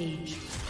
Rampage.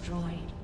destroyed.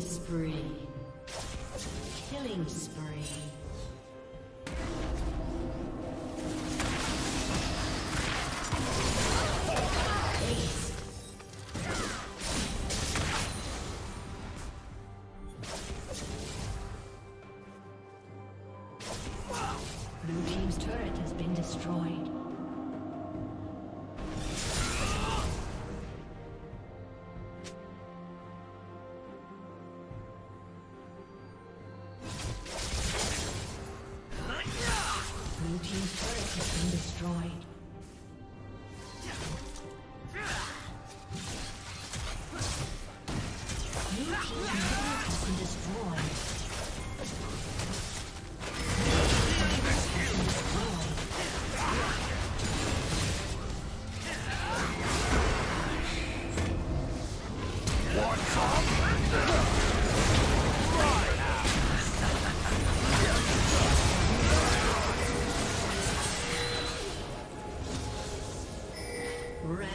killing spree.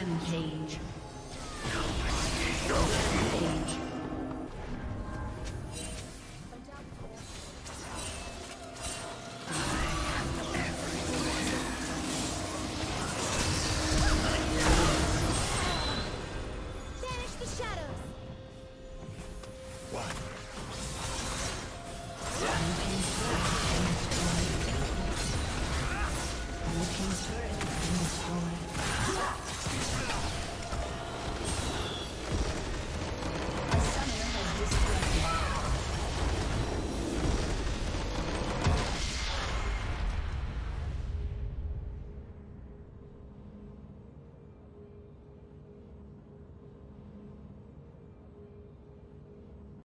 Rampage.